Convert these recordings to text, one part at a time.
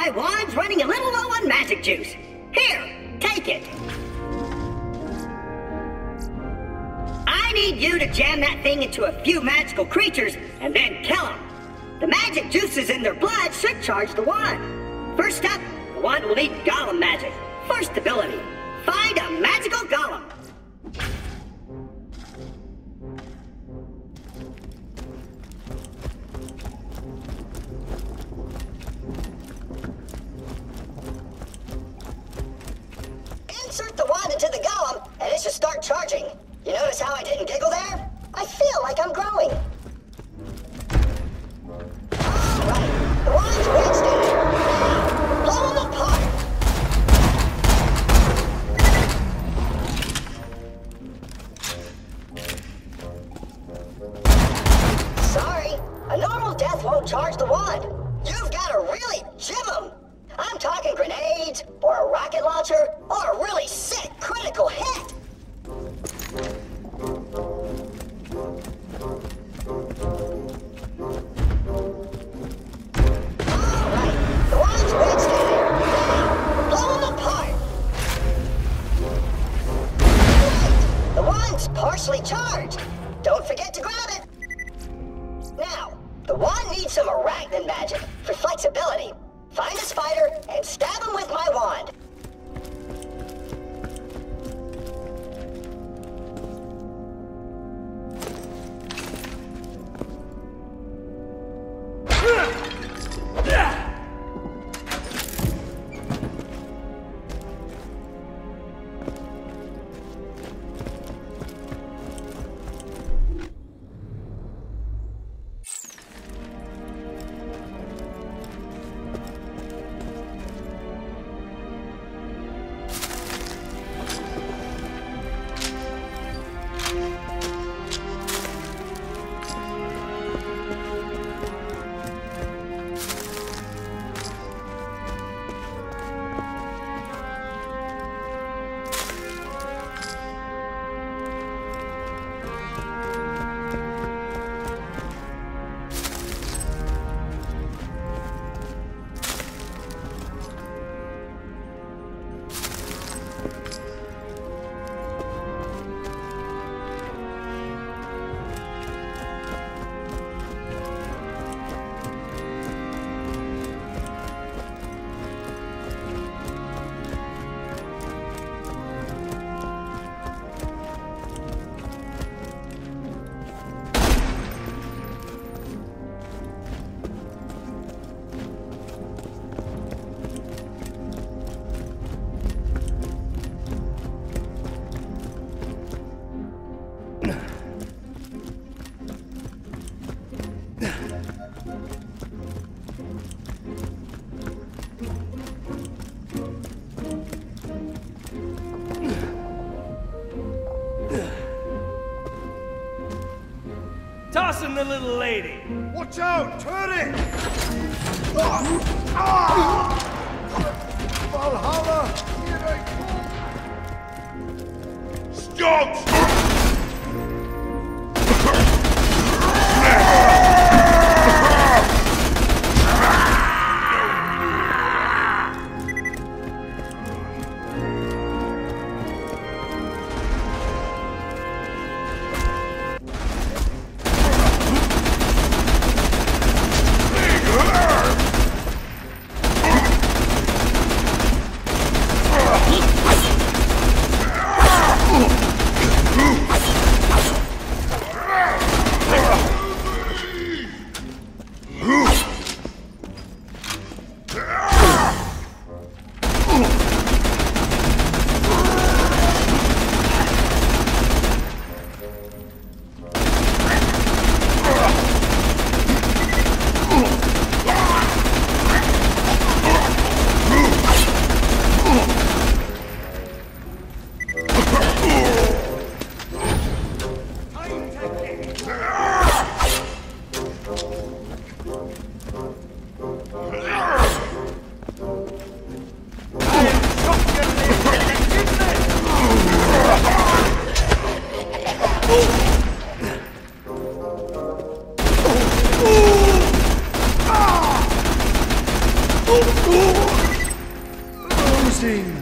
my wand's running a little low on magic juice. Here, take it. I need you to jam that thing into a few magical creatures and then kill them. The magic juices in their blood should charge the wand. First up, the wand will need golem magic. First ability, find a magical golem. And it should start charging. You notice how I didn't giggle there? I feel like I'm growing. In. Now, blow them. Sorry, a normal death won't charge the wand. You've got to really gib 'em. I'm talking grenades, or a rocket launcher, or a and stab him with my wand. Tossing the little lady. Watch out! Turn it! Valhalla! Here I come! Stop! Fighting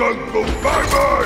Ray Gun go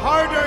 harder